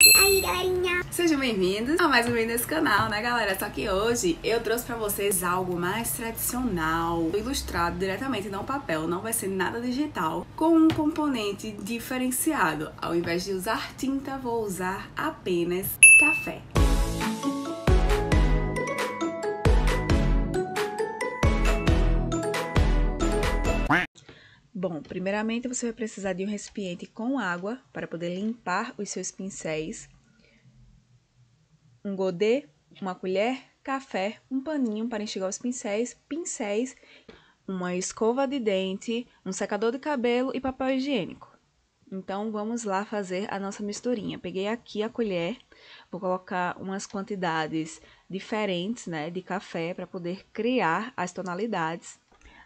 aí! Sejam bem-vindos a mais um vídeo nesse canal, né, galera? Só que hoje eu trouxe pra vocês algo mais tradicional, ilustrado diretamente no papel, não vai ser nada digital, com um componente diferenciado. Ao invés de usar tinta, vou usar apenas café. Bom, primeiramente você vai precisar de um recipiente com água para poder limpar os seus pincéis, um godê, uma colher, café, um paninho para enxugar os pincéis, pincéis, uma escova de dente, um secador de cabelo e papel higiênico. Então vamos lá fazer a nossa misturinha. Peguei aqui a colher, vou colocar umas quantidades diferentes, né, de café para poder criar as tonalidades.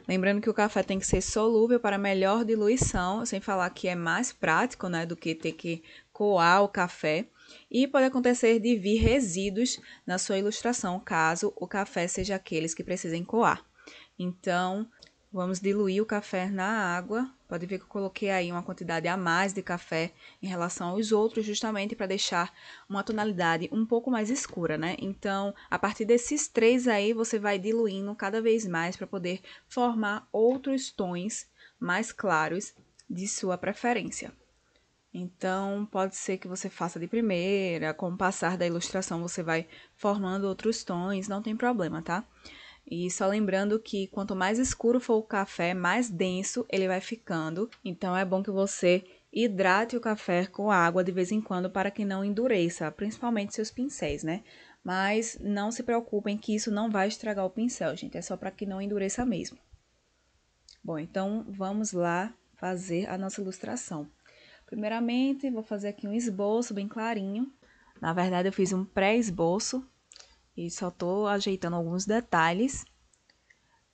Lembrando que o café tem que ser solúvel para melhor diluição, sem falar que é mais prático, né, do que ter que coar o café. E pode acontecer de vir resíduos na sua ilustração, caso o café seja aqueles que precisem coar. Então, vamos diluir o café na água. Pode ver que eu coloquei aí uma quantidade a mais de café em relação aos outros, justamente para deixar uma tonalidade um pouco mais escura, né? Então, a partir desses três aí, você vai diluindo cada vez mais para poder formar outros tons mais claros de sua preferência. Então, pode ser que você faça de primeira, com o passar da ilustração você vai formando outros tons, não tem problema, tá? E só lembrando que quanto mais escuro for o café, mais denso ele vai ficando. Então é bom que você hidrate o café com água de vez em quando para que não endureça, principalmente seus pincéis, né? Mas não se preocupem que isso não vai estragar o pincel, gente, é só para que não endureça mesmo. Bom, então vamos lá fazer a nossa ilustração. Primeiramente, vou fazer aqui um esboço bem clarinho. Na verdade, eu fiz um pré-esboço e só tô ajeitando alguns detalhes.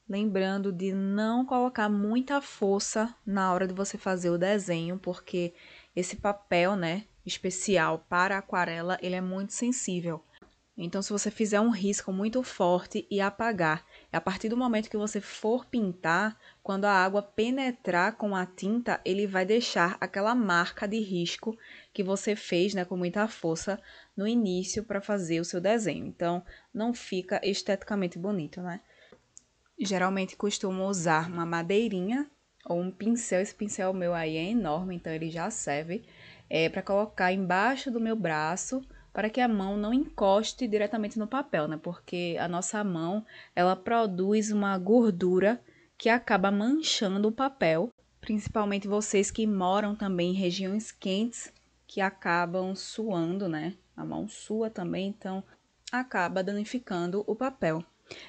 Lembrando de não colocar muita força na hora de você fazer o desenho, porque esse papel, né, especial para aquarela, ele é muito sensível. Então, se você fizer um risco muito forte e apagar, a partir do momento que você for pintar, quando a água penetrar com a tinta, ele vai deixar aquela marca de risco que você fez né, com muita força no início para fazer o seu desenho. Então, não fica esteticamente bonito, né? Geralmente costumo usar uma madeirinha ou um pincel. Esse pincel meu aí é enorme, então ele já serve é, para colocar embaixo do meu braço para que a mão não encoste diretamente no papel, né? Porque a nossa mão, ela produz uma gordura que acaba manchando o papel, principalmente vocês que moram também em regiões quentes que acabam suando, né? A mão sua também, então acaba danificando o papel.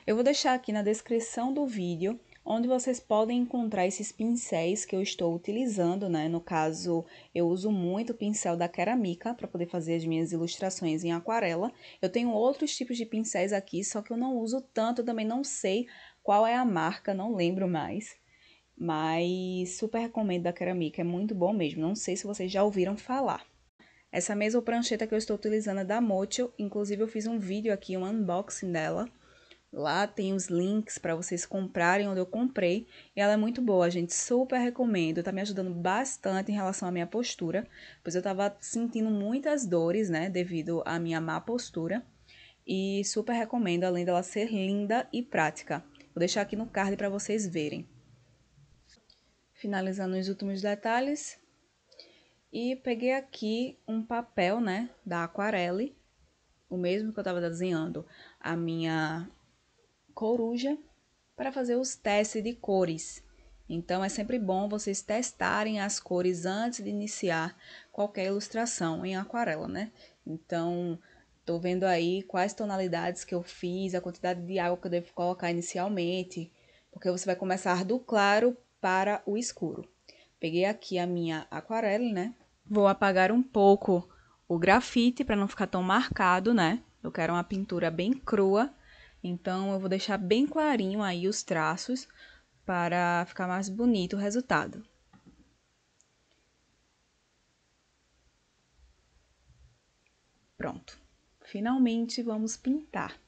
Eu vou deixar aqui na descrição do vídeo onde vocês podem encontrar esses pincéis que eu estou utilizando, né? No caso, eu uso muito o pincel da Ceramica para poder fazer as minhas ilustrações em aquarela. Eu tenho outros tipos de pincéis aqui, só que eu não uso tanto, também não sei qual é a marca, não lembro mais. Mas super recomendo da Ceramica, é muito bom mesmo. Não sei se vocês já ouviram falar. Essa mesma prancheta que eu estou utilizando é da Mocho, inclusive eu fiz um vídeo aqui, um unboxing dela. Lá tem os links para vocês comprarem onde eu comprei. E ela é muito boa, gente. Super recomendo. Tá me ajudando bastante em relação à minha postura. Pois eu tava sentindo muitas dores, né? Devido à minha má postura. E super recomendo, além dela ser linda e prática. Vou deixar aqui no card para vocês verem. Finalizando os últimos detalhes. E peguei aqui um papel, né? Da Aquarelle. O mesmo que eu tava desenhando a minha coruja para fazer os testes de cores. Então é sempre bom vocês testarem as cores antes de iniciar qualquer ilustração em aquarela, né? Então, tô vendo aí quais tonalidades que eu fiz, a quantidade de água que eu devo colocar inicialmente, porque você vai começar do claro para o escuro. Peguei aqui a minha aquarela, né? Vou apagar um pouco o grafite para não ficar tão marcado, né? Eu quero uma pintura bem crua então, eu vou deixar bem clarinho aí os traços para ficar mais bonito o resultado. Pronto. Finalmente, vamos pintar.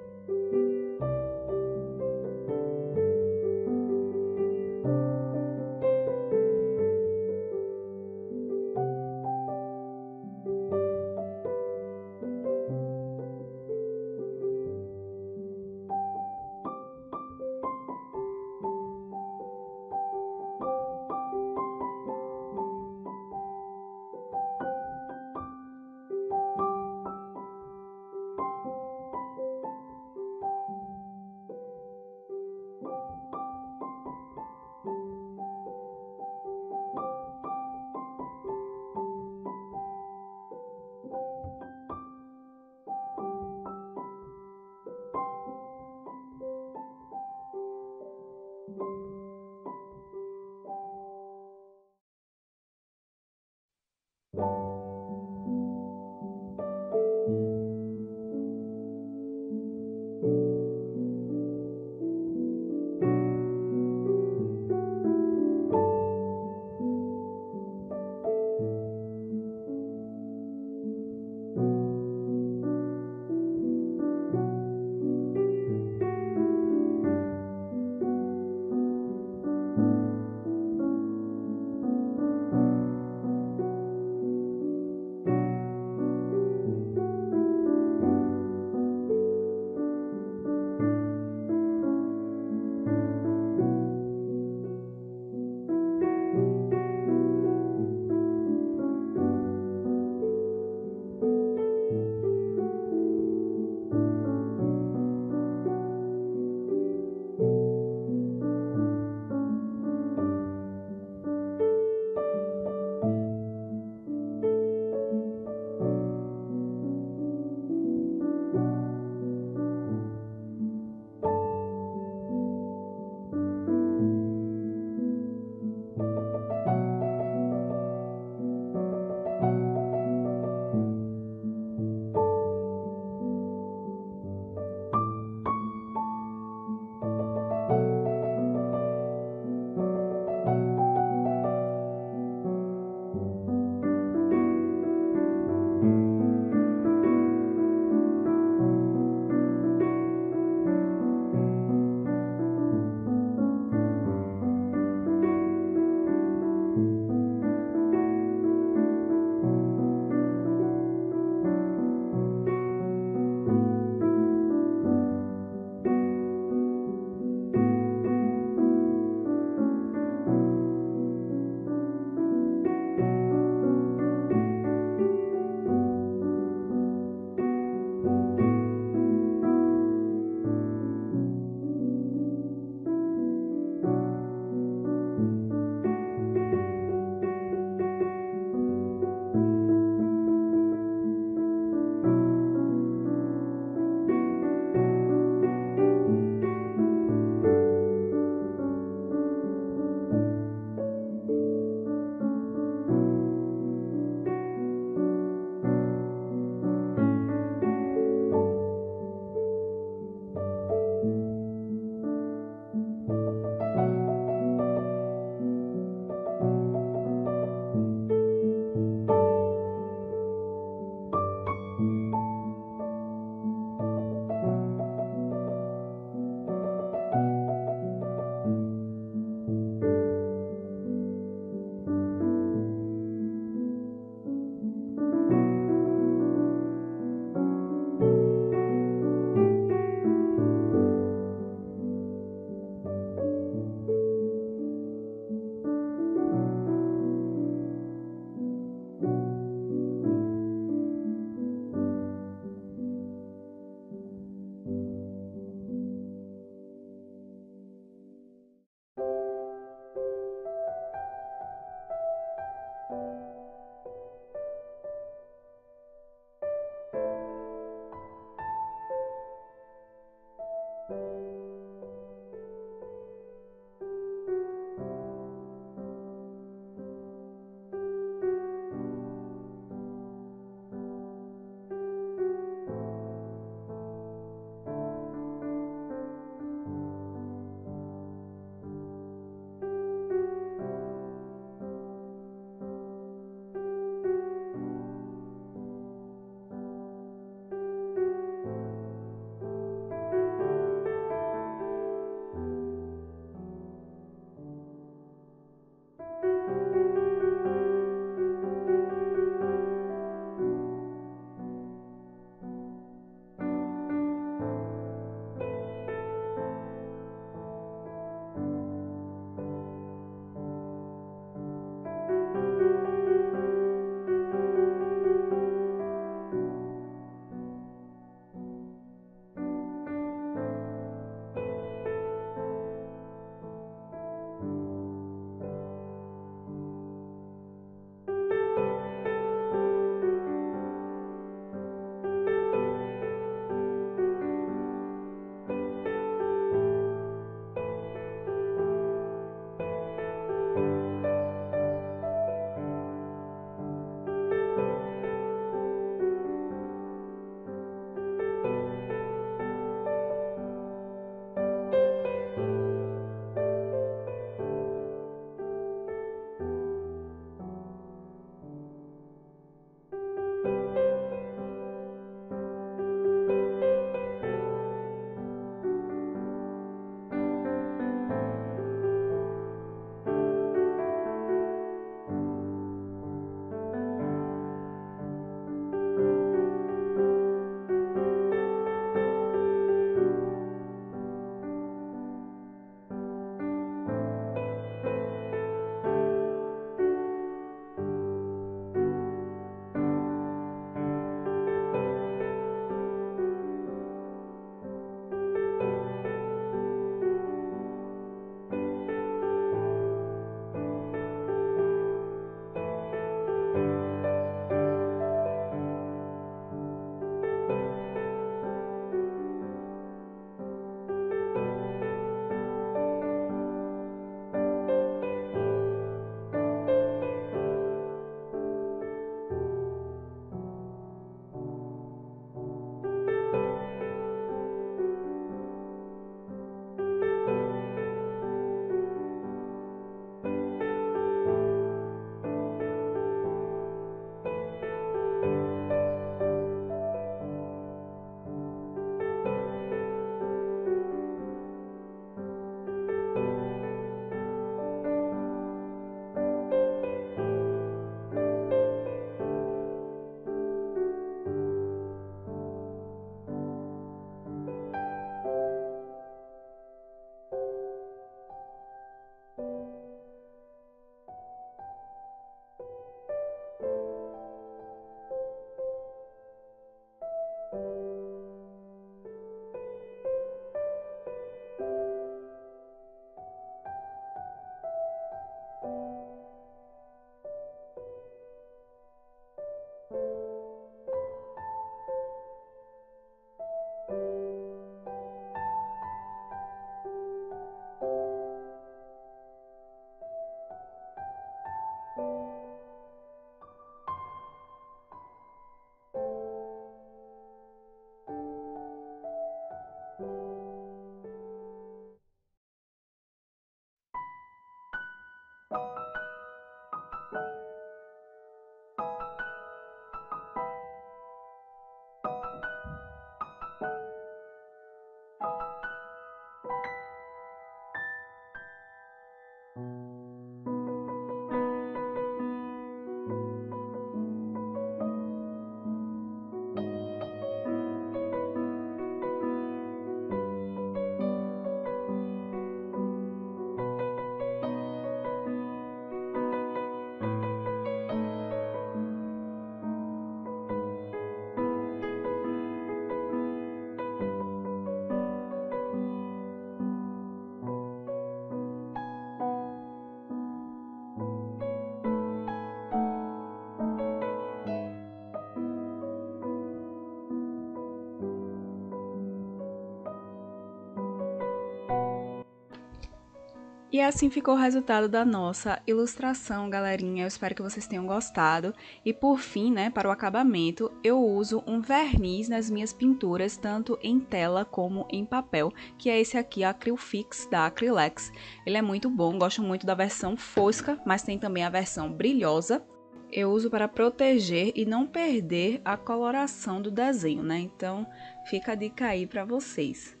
E assim ficou o resultado da nossa ilustração, galerinha. Eu espero que vocês tenham gostado. E por fim, né, para o acabamento, eu uso um verniz nas minhas pinturas, tanto em tela como em papel, que é esse aqui, Acrylfix da Acrylex. Ele é muito bom, gosto muito da versão fosca, mas tem também a versão brilhosa. Eu uso para proteger e não perder a coloração do desenho, né? Então, fica a dica aí para vocês.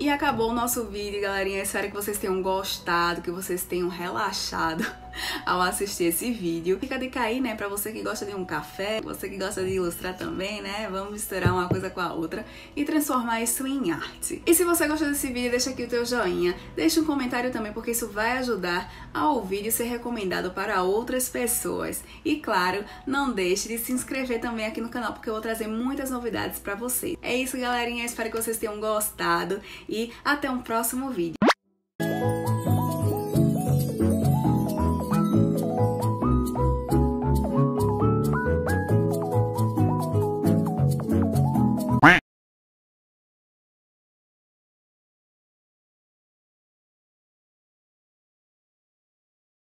E acabou o nosso vídeo, galerinha. Espero que vocês tenham gostado, que vocês tenham relaxado ao assistir esse vídeo. Fica dica aí, né, pra você que gosta de um café, você que gosta de ilustrar também, né? Vamos misturar uma coisa com a outra e transformar isso em arte. E se você gostou desse vídeo, deixa aqui o teu joinha, deixa um comentário também, porque isso vai ajudar ao vídeo ser recomendado para outras pessoas. E claro, não deixe de se inscrever também aqui no canal, porque eu vou trazer muitas novidades para vocês. É isso, galerinha. Espero que vocês tenham gostado e até um próximo vídeo.